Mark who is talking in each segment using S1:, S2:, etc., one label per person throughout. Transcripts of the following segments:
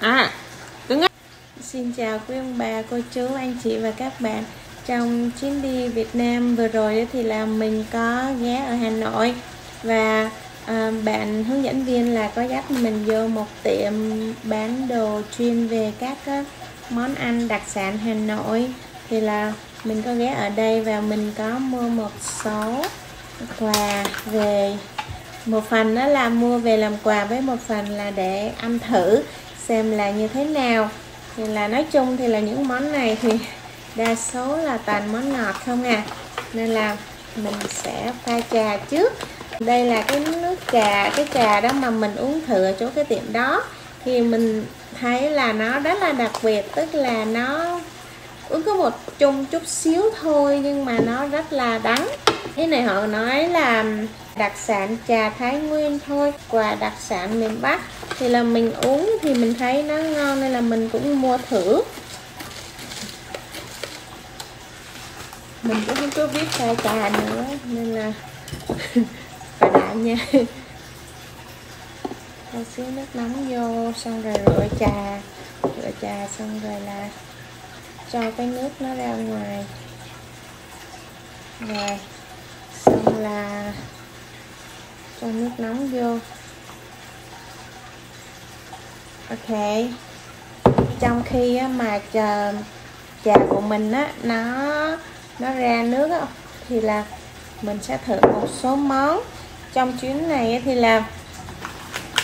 S1: à cứng xin chào quý ông bà cô chú anh chị và các bạn. Trong chuyến đi Việt Nam vừa rồi thì là mình có ghé ở Hà Nội và à, bạn hướng dẫn viên là có dắt mình vô một tiệm bán đồ chuyên về các món ăn đặc sản Hà Nội. Thì là mình có ghé ở đây và mình có mua một số quà về một phần đó là mua về làm quà với một phần là để ăn thử xem là như thế nào. Thì là nói chung thì là những món này thì đa số là toàn món ngọt không à. Nên là mình sẽ pha trà trước. Đây là cái nước trà, cái trà đó mà mình uống thử ở chỗ cái tiệm đó. Thì mình thấy là nó rất là đặc biệt, tức là nó uống có một chung chút xíu thôi nhưng mà nó rất là đắng. Cái này họ nói là đặc sản trà Thái Nguyên thôi, quà đặc sản miền Bắc. Thì là mình uống thì mình thấy nó ngon nên là mình cũng mua thử. Mình cũng không có biết pha trà nữa, nên là phải đại nha. Một xíu nước nóng vô, xong rồi rửa trà. Rửa trà xong rồi là cho cái nước nó ra ngoài. Rồi, xong là cho nước nóng vô. Ok. Trong khi mà chờ trà của mình á, nó nó ra nước á, thì là mình sẽ thử một số món. Trong chuyến này thì là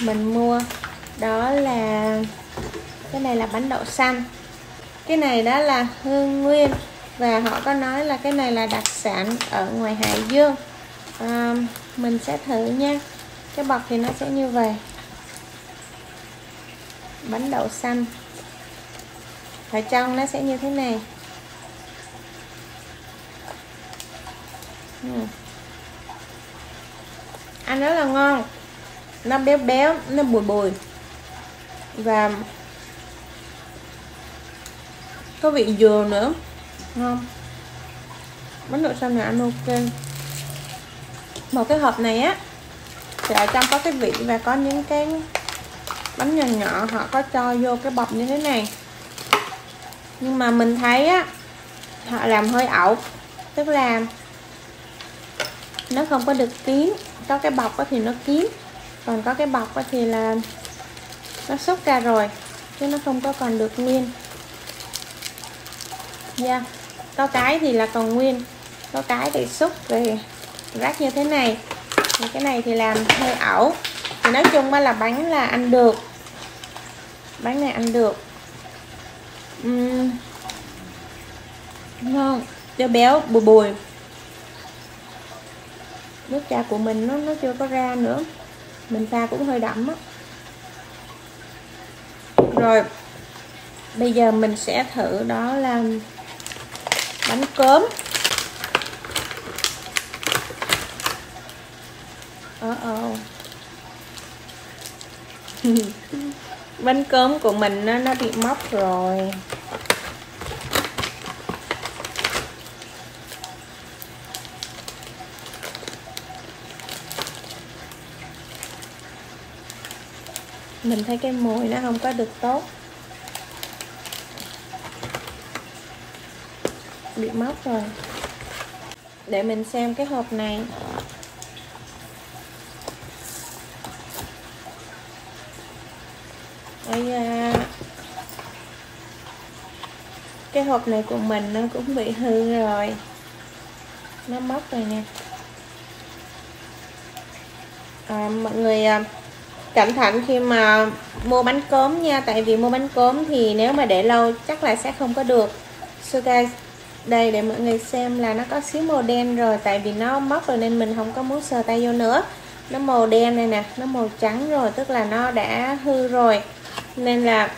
S1: mình mua, đó là, cái này là bánh đậu xanh. Cái này đó là hương nguyên và họ có nói là cái này là đặc sản ở ngoài Hải Dương à, mình sẽ thử nha. Cái bọc thì nó sẽ như vậy. Bánh đậu xanh. Ở trong nó sẽ như thế này. Uhm. ăn rất là ngon. Nó béo béo nó bùi bùi. Và có vị dừa nữa. Ngon. Bánh đậu xanh này ăn ok một cái hộp này á, thì ở trong có cái vị và có những cái bánh nhỏ nhỏ, họ có cho vô cái bọc như thế này nhưng mà mình thấy á, họ làm hơi ẩu, tức là nó không có được kín có cái bọc thì nó kín còn có cái bọc thì là nó xúc ra rồi, chứ nó không có còn được nguyên nha yeah. có cái thì là còn nguyên, có cái thì xúc về rác như thế này. Thì cái này thì làm hơi ẩu. Thì nói chung là bánh là ăn được. Bánh này ăn được. Uhm. ngon. Cho béo, bùi bùi. Nước trà của mình nó nó chưa có ra nữa. Mình pha cũng hơi đậm á. Rồi, bây giờ mình sẽ thử đó là bánh cốm. bánh cơm của mình nó, nó bị móc rồi. Mình thấy cái mùi nó không có được tốt. Bị móc rồi. Để mình xem cái hộp này Đây, à, cái hộp này của mình nó cũng bị hư rồi. Nó móc rồi nè. À, mọi người à, cẩn thận khi mà mua bánh cốm nha. Tại vì mua bánh cốm thì nếu mà để lâu chắc là sẽ không có được. So guys đây để mọi người xem là nó có xíu màu đen rồi. Tại vì nó móc rồi nên mình không có muốn sờ tay vô nữa. Nó màu đen này nè nó màu trắng rồi tức là nó đã hư rồi. Nên là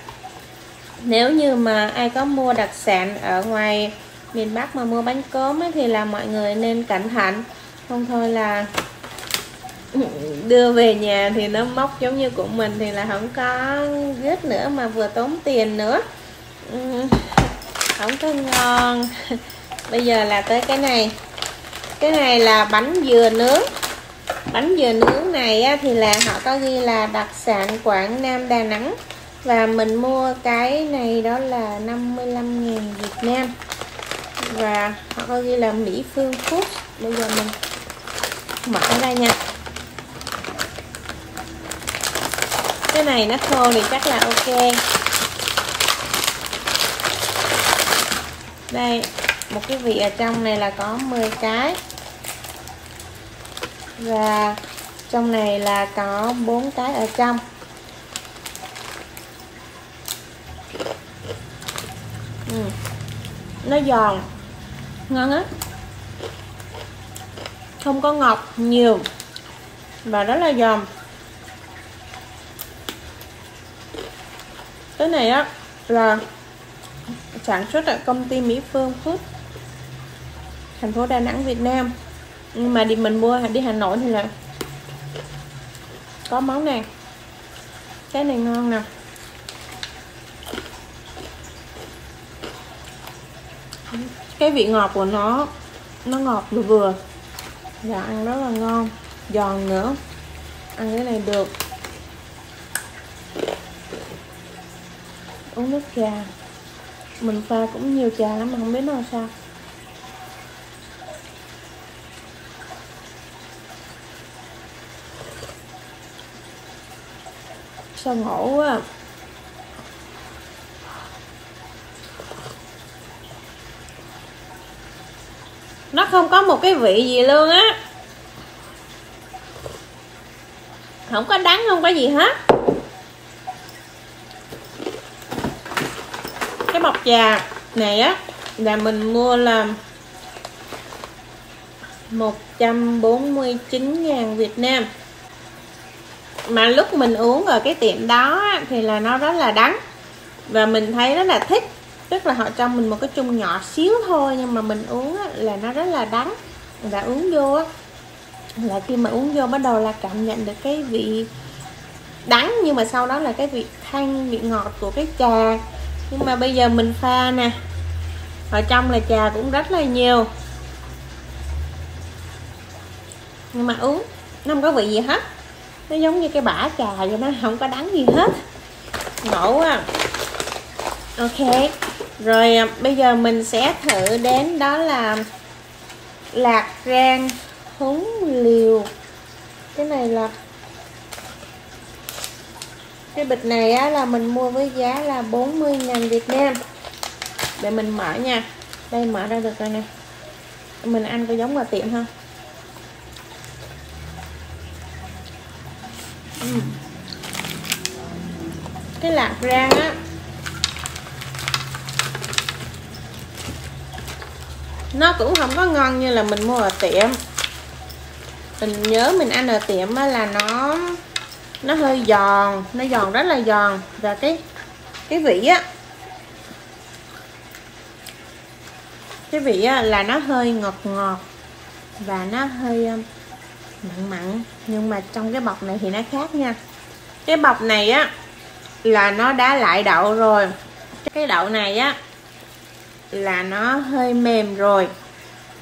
S1: nếu như mà ai có mua đặc sản ở ngoài miền Bắc mà mua bánh cốm ấy, thì là mọi người nên cẩn thận. Không thôi là đưa về nhà thì nó móc giống như của mình thì là không có ghét nữa mà vừa tốn tiền nữa. Ừ, không có ngon. Bây giờ là tới cái này. Cái này là bánh dừa nướng. Bánh dừa nướng này thì là họ có ghi là đặc sản Quảng Nam Đà Nẵng và mình mua cái này đó là 55.000 Việt Nam. Và họ có ghi là Mỹ Phương Food bây giờ mình mở ra nha. Cái này nó khô thì chắc là ok. Đây, một cái vị ở trong này là có 10 cái. Và trong này là có bốn cái ở trong. Ừ. nó giòn. Ngon á. Không có ngọt nhiều. Và rất là giòn. Cái này á, là sản xuất tại công ty Mỹ Phương Food, thành phố Đà Nẵng, Việt Nam. Nhưng mà đi mình mua, đi Hà Nội thì là có món này. Cái này ngon nè. Cái vị ngọt của nó nó ngọt vừa vừa. Và ăn rất là ngon. Giòn nữa. Ăn cái này được. Uống nước trà. Mình pha cũng nhiều trà lắm mà không biết nó sao. Sao ngộ quá à. Nó không có một cái vị gì luôn á. Không có đắng, không có gì hết. Cái bọc trà này á, là mình mua là 149.000 Việt Nam. Mà lúc mình uống ở cái tiệm đó thì là nó rất là đắng. Và mình thấy rất là thích tức là họ cho mình một cái chung nhỏ xíu thôi, nhưng mà mình uống là nó rất là đắng. Và uống vô là khi mà uống vô bắt đầu là cảm nhận được cái vị đắng, nhưng mà sau đó là cái vị thanh, vị ngọt của cái trà. Nhưng mà bây giờ mình pha nè, ở trong là trà cũng rất là nhiều. Nhưng mà uống, nó không có vị gì hết. Nó giống như cái bã trà vậy nó không có đắng gì hết. Ngộ quá ok. Rồi à, bây giờ mình sẽ thử đến đó là lạc rang húng liều. Cái này là cái bịch này á, là mình mua với giá là 40.000 Việt Nam. Để mình mở nha. Đây mở ra được rồi nè. Mình ăn có giống ở tiệm không ừ. cái lạc rang á nó cũng không có ngon như là mình mua ở tiệm. Mình nhớ mình ăn ở tiệm là nó nó hơi giòn nó giòn rất là giòn. Và cái cái vị á cái vị á, là nó hơi ngọt ngọt và nó hơi um, mặn mặn. Nhưng mà trong cái bọc này thì nó khác nha. Cái bọc này á là nó đã lại đậu rồi. Cái đậu này á là nó hơi mềm rồi.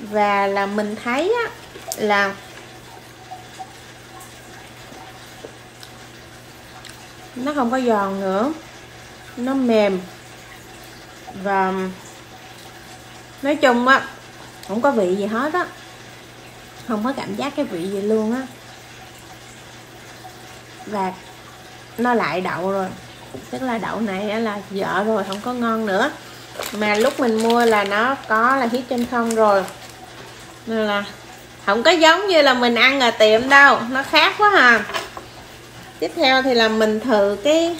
S1: Và là mình thấy á, là nó không có giòn nữa. Nó mềm. Và nói chung á, không có vị gì hết á. Không có cảm giác cái vị gì luôn á. Và nó lại đậu rồi. Tức là đậu này là dở rồi, không có ngon nữa mà lúc mình mua là nó có là hít trên không rồi. Nên là không có giống như là mình ăn ở tiệm đâu, nó khác quá hà tiếp theo thì là mình thử cái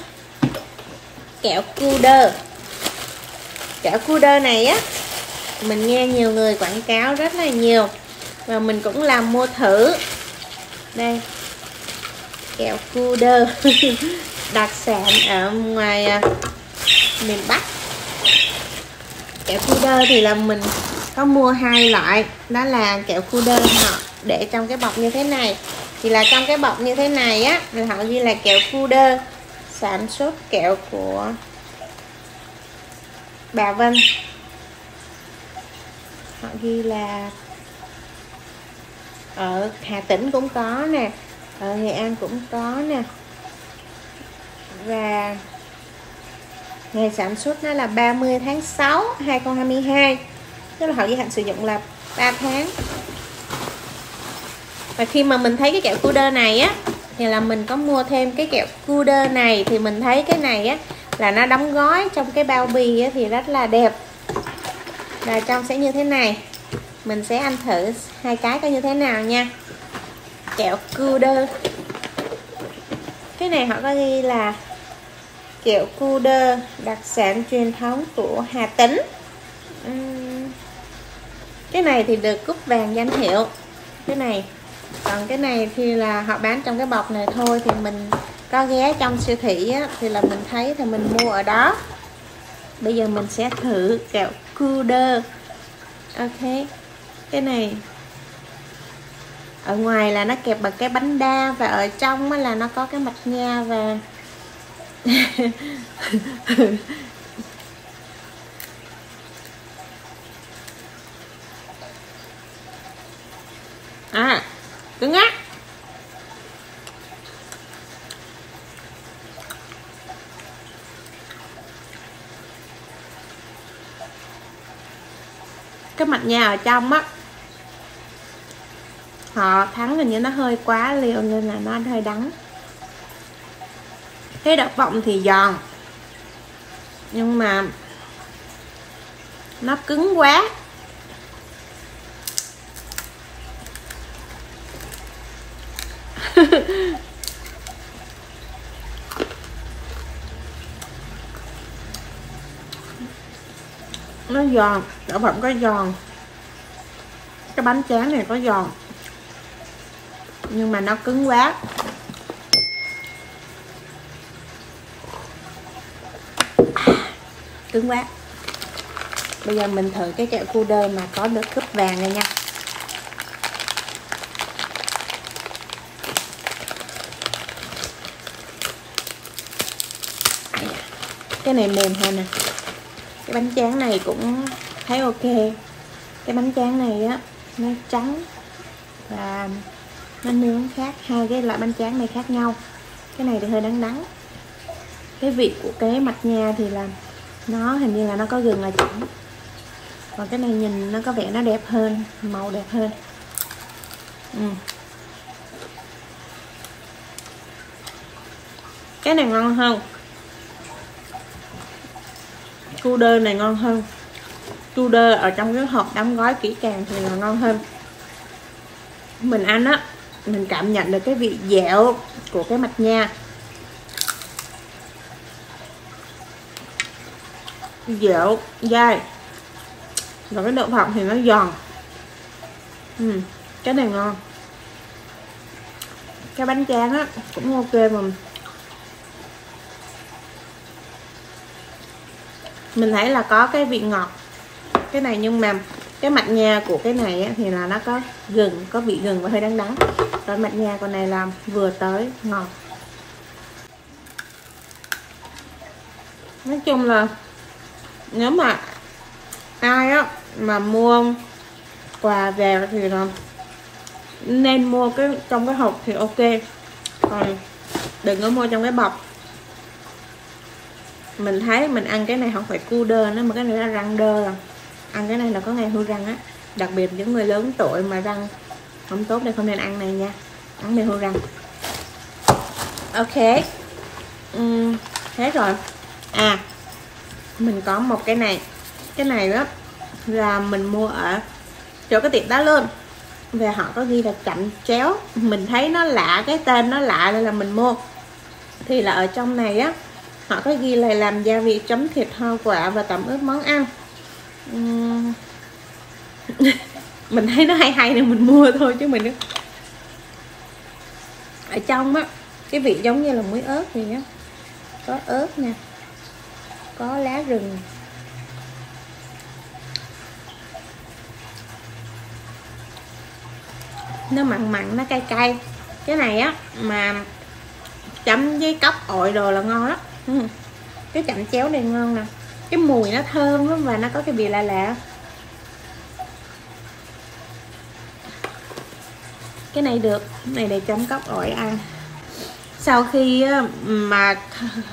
S1: kẹo cu đơ kẹo cu đơ này á, mình nghe nhiều người quảng cáo rất là nhiều. Và mình cũng làm mua thử. Đây, kẹo cu đơ đặc sản ở ngoài à, miền Bắc kẹo cu đơ thì là mình có mua hai loại. Đó là kẹo cu đơ họ để trong cái bọc như thế này. Thì là trong cái bọc như thế này á là họ ghi là kẹo cu đơ. Sản xuất kẹo của bà Vân. Họ ghi là ở Hà Tĩnh cũng có nè, ở Nghệ An cũng có nè. Và ngày sản xuất nó là 30 tháng 6 2022 tức là họ giới hạn sử dụng là 3 tháng. Và khi mà mình thấy cái kẹo cu đơ này á thì là mình có mua thêm cái kẹo cu đơ này. Thì mình thấy cái này á là nó đóng gói trong cái bao bì á, thì rất là đẹp. Và trong sẽ như thế này. Mình sẽ ăn thử hai cái coi như thế nào nha. Kẹo cu đơ. Cái này họ có ghi là kẹo cu đơ đặc sản truyền thống của Hà Tĩnh. Cái này thì được cúp vàng danh hiệu. Cái này còn cái này thì là họ bán trong cái bọc này thôi thì mình có ghé trong siêu thị á, thì là mình thấy thì mình mua ở đó. Bây giờ mình sẽ thử kẹo cu đơ. Ok cái này ở ngoài là nó kẹp bằng cái bánh đa và ở trong là nó có cái mạch nha và à cứng á. Cái mạch nhà ở trong á, họ thắng hình như nó hơi quá liều nên là nó hơi đắng cái đậu vọng thì giòn. Nhưng mà nó cứng quá. Nó giòn đậu phộng có giòn. Cái bánh tráng này có giòn. Nhưng mà nó cứng quá. Cứng quá. Bây giờ mình thử cái kẹo cu đơ mà có được cúp vàng này nha. Cái này mềm hơn nè. Cái bánh tráng này cũng thấy ok. Cái bánh tráng này á, nó trắng và nó nướng khác, hai cái loại bánh tráng này khác nhau. Cái này thì hơi đắng đắng. Cái vị của cái mạch nha thì là nó hình như là nó có gừng là chỏng còn cái này nhìn nó có vẻ nó đẹp hơn, màu đẹp hơn. Ừ. cái này ngon hơn. Cu đơ này ngon hơn. Cu đơ ở trong cái hộp đóng gói kỹ càng thì là ngon hơn. Mình ăn á, mình cảm nhận được cái vị dẻo của cái mạch nha. Dẻo dai. Và cái đậu phộng thì nó giòn. Ừ, cái này ngon. Cái bánh tráng á cũng ok mà. Mình thấy là có cái vị ngọt. Cái này nhưng mà cái mạch nha của cái này á, thì là nó có gừng có vị gừng và hơi đắng đắng. Rồi mạch nha con này làm vừa tới ngọt. Nói chung là nếu mà ai á mà mua quà về thì là nên mua cái trong cái hộp thì ok. Còn đừng có mua trong cái bọc. Mình thấy mình ăn cái này không phải cu đơ nữa mà cái này là răng đơ. Rồi ăn cái này là có ngày hư răng á. Đặc biệt những người lớn tuổi mà răng không tốt thì không nên ăn này nha. Ăn này hư răng. Ok. Uhm, thế rồi. À mình có một cái này. Cái này đó là mình mua ở chỗ cái tiệm đá luôn. Về họ có ghi là chậm chéo. Mình thấy nó lạ, cái tên nó lạ nên là mình mua. Thì là ở trong này á, họ có ghi là làm gia vị chấm thịt, hoa quả và tẩm ướp món ăn. Uhm. mình thấy nó hay hay nên mình mua thôi chứ mình ở trong á, cái vị giống như là muối ớt gì á. Có ớt nè có lá rừng. Nó mặn mặn, nó cay cay. Cái này á, mà chấm với cốc ổi đồ là ngon lắm. Ừ. cái chậm chéo này ngon nè. Cái mùi nó thơm lắm và nó có cái vị lạ lạ. Cái này được này để chấm cốc ổi ăn. Sau khi ờ, mà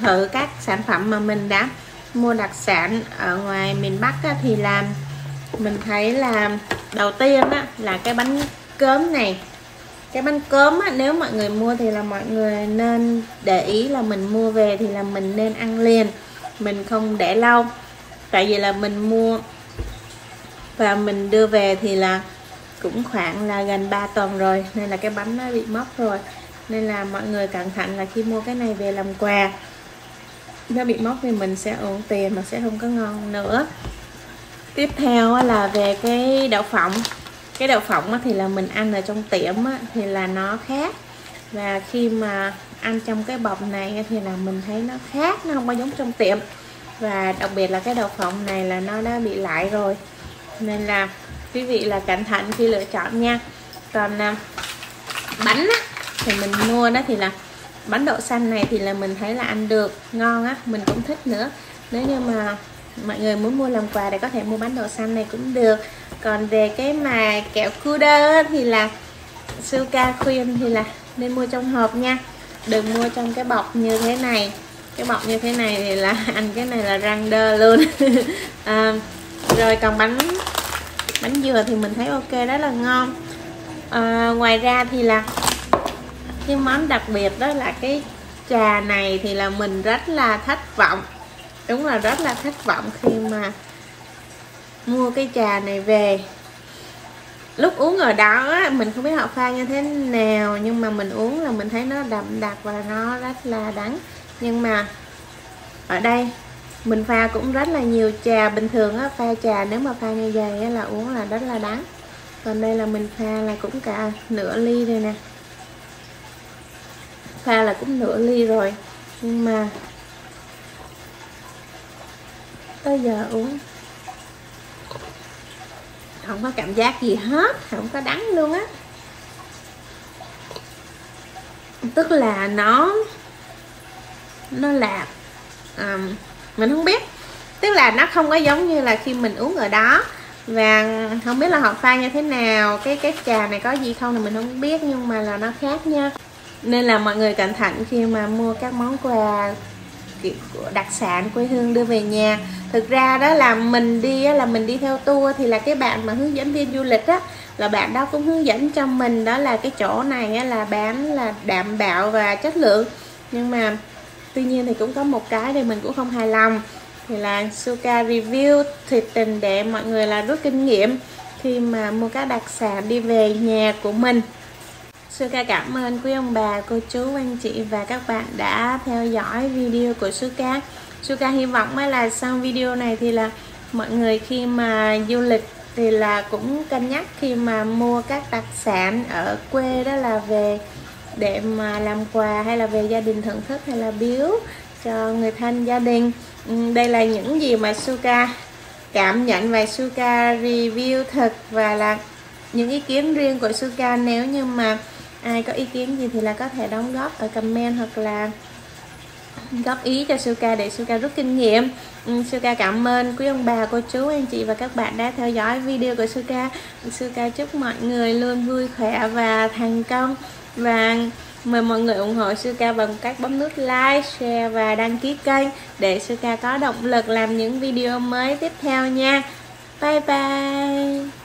S1: thử các sản phẩm mà mình đã mua đặc sản ở ngoài miền Bắc á, thì làm mình thấy là đầu tiên á, là cái bánh cớm này. Cái bánh cớm á, nếu mọi người mua thì là mọi người nên để ý là mình mua về thì là mình nên ăn liền mình không để lâu. Tại vì là mình mua và mình đưa về thì là cũng khoảng là gần 3 tuần rồi nên là cái bánh nó bị mất rồi. Nên là mọi người cẩn thận là khi mua cái này về làm quà nó bị mốc thì mình sẽ uổng tiền mà sẽ không có ngon nữa. Tiếp theo là về cái đậu phộng. Cái đậu phộng thì là mình ăn ở trong tiệm thì là nó khác. Và khi mà ăn trong cái bọc này thì là mình thấy nó khác, nó không có giống trong tiệm. Và đặc biệt là cái đậu phộng này là nó đã bị lại rồi. Nên là quý vị là cẩn thận khi lựa chọn nha. Còn à, bánh thì mình mua đó thì là bánh đậu xanh này thì là mình thấy là ăn được ngon á mình cũng thích nữa. Nếu như mà mọi người muốn mua làm quà thì có thể mua bánh đậu xanh này cũng được. Còn về cái mà kẹo Cuda thì là Suka khuyên thì là nên mua trong hộp nha. Đừng mua trong cái bọc như thế này. Cái bọc như thế này thì là ăn cái này là răng đơ luôn. À, rồi còn bánh bánh dừa thì mình thấy ok rất là ngon. À, ngoài ra thì là cái món đặc biệt đó là cái trà này thì là mình rất là thất vọng. Đúng là rất là thất vọng khi mà mua cái trà này về. Lúc uống ở đó á, mình không biết họ pha như thế nào nhưng mà mình uống là mình thấy nó đậm đặc và nó rất là đắng. Nhưng mà ở đây mình pha cũng rất là nhiều trà. Bình thường á pha trà nếu mà pha như vậy á, là uống là rất là đắng. Còn đây là mình pha là cũng cả nửa ly rồi nè pha là cũng nửa ly rồi. Nhưng mà tới giờ uống. Không có cảm giác gì hết không có đắng luôn á. Tức là nó nó là um, mình không biết. Tức là nó không có giống như là khi mình uống ở đó. Và không biết là họ pha như thế nào cái cái trà này có gì không thì mình không biết nhưng mà là nó khác nha nên là mọi người cẩn thận khi mà mua các món quà đặc sản quê hương đưa về nhà. Thực ra đó là mình đi là mình đi theo tour thì là cái bạn mà hướng dẫn viên du lịch á, là bạn đó cũng hướng dẫn cho mình. Đó là cái chỗ này là bán là đảm bảo và chất lượng. Nhưng mà tuy nhiên thì cũng có một cái thì mình cũng không hài lòng. Thì là Suka review thiệt tình để mọi người là rút kinh nghiệm khi mà mua các đặc sản đi về nhà của mình. Suka cảm ơn quý ông bà, cô chú, anh chị và các bạn đã theo dõi video của Suka Suka hy vọng là sau video này thì là mọi người khi mà du lịch thì là cũng cân nhắc khi mà mua các đặc sản ở quê đó là về để mà làm quà hay là về gia đình thưởng thức hay là biếu cho người thân gia đình. Ừ, đây là những gì mà Suka cảm nhận và Suka review thật và là những ý kiến riêng của Suka nếu như mà ai có ý kiến gì thì là có thể đóng góp ở comment hoặc là góp ý cho Suka để Suka rút kinh nghiệm. Ừ, Suka cảm ơn quý ông bà, cô chú, anh chị và các bạn đã theo dõi video của Suka Suka chúc mọi người luôn vui khỏe và thành công. Và mời mọi người ủng hộ Suka bằng cách bấm nút like, share và đăng ký kênh để Suka có động lực làm những video mới tiếp theo nha. Bye bye.